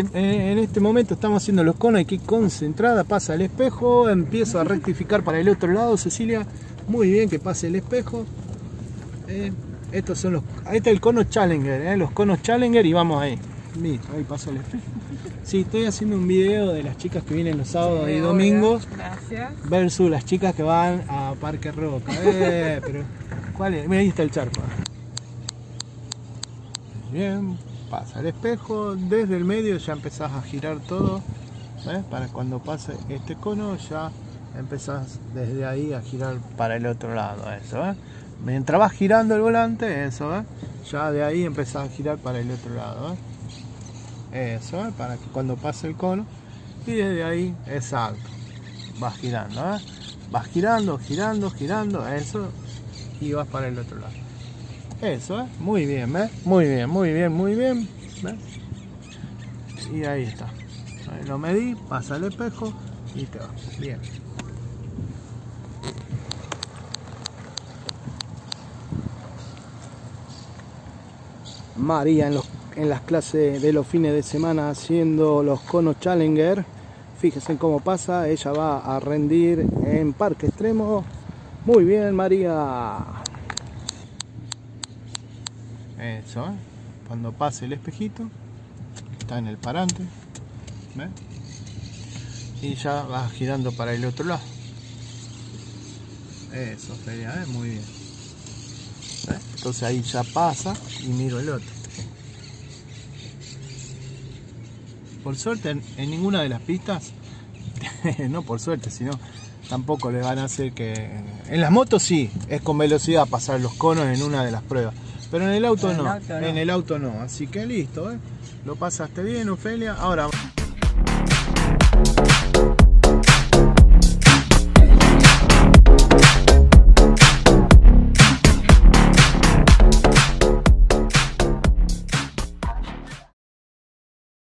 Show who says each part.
Speaker 1: En este momento estamos haciendo los conos, hay que ir concentrada, pasa el espejo, empiezo a rectificar para el otro lado, Cecilia, muy bien que pase el espejo. Eh, estos son los, ahí está el cono Challenger, eh, los conos Challenger y vamos ahí. ahí pasa el espejo. Sí, estoy haciendo un video de las chicas que vienen los sábados y domingos versus las chicas que van a Parque Roca. Eh, pero, ¿cuál es? Mira, ahí está el charco. Bien, pasa el espejo, desde el medio ya empezás a girar todo, para cuando pase este cono ya empezás desde ahí a girar para el otro lado, eso, mientras vas girando el volante, eso, ya de ahí empezás a girar para el otro lado, eso, para que cuando pase el cono, y desde ahí, exacto, vas girando, vas girando, girando, girando, eso, y vas para el otro lado. Eso, ¿eh? Muy bien. Muy bien, muy bien, muy bien. Y ahí está. Ahí lo medí, pasa el espejo y te va. Bien. María en, los, en las clases de los fines de semana haciendo los conos Challenger. Fíjense cómo pasa, ella va a rendir en parque extremo. Muy bien, María. Eso, ¿eh? cuando pase el espejito, está en el parante. Y ya va girando para el otro lado. Eso sería, ¿eh? muy bien. Entonces ahí ya pasa y miro el otro. Por suerte en, en ninguna de las pistas, no por suerte, sino tampoco le van a hacer que... En las motos sí, es con velocidad pasar los conos en una de las pruebas pero en el auto, no. En el auto no. Así que listo, ¿eh? Lo pasaste bien, Ofelia. Ahora.